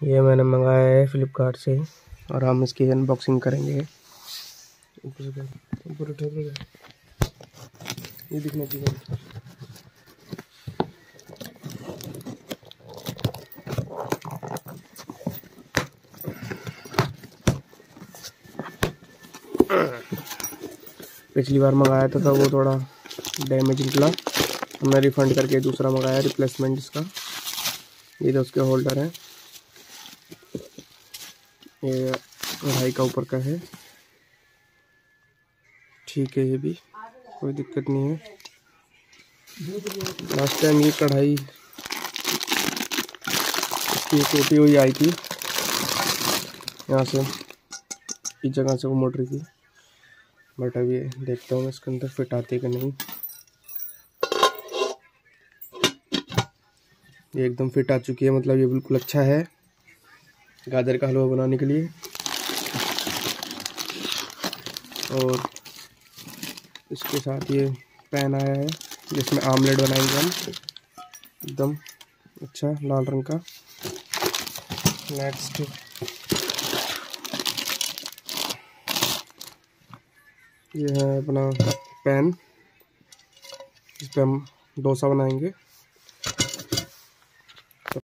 ये मैंने मंगाया है फ्लिपकार्ट से। और हम इसकी अनबॉक्सिंग करेंगे। ये दिखना चाहिए। पिछली बार मंगाया था, था वो थोड़ा डैमेज निकला। हमने रिफ़ंड करके दूसरा मंगाया रिप्लेसमेंट इसका। ये तो उसके होल्डर हैं। ये कढ़ाई का ऊपर का है। ठीक है ये भी, कोई दिक्कत नहीं है। लास्ट टाइम ये कढ़ाई इसकी टूटी हुई आई थी, यहाँ से, इस जगह से वो मोटर की बट अभी देखता हूँ इसके अंदर फिट आती कि नहीं। ये एकदम फिट आ चुकी है मतलब ये बिल्कुल अच्छा है। गाजर का हलवा बनाने के लिए। और इसके साथ ये पैन आया है, जिसमें आमलेट बनाएँगे हम। एकदम अच्छा लाल रंग का। नेक्स्ट ये है अपना पैन इस पर हम डोसा बनाएँगे।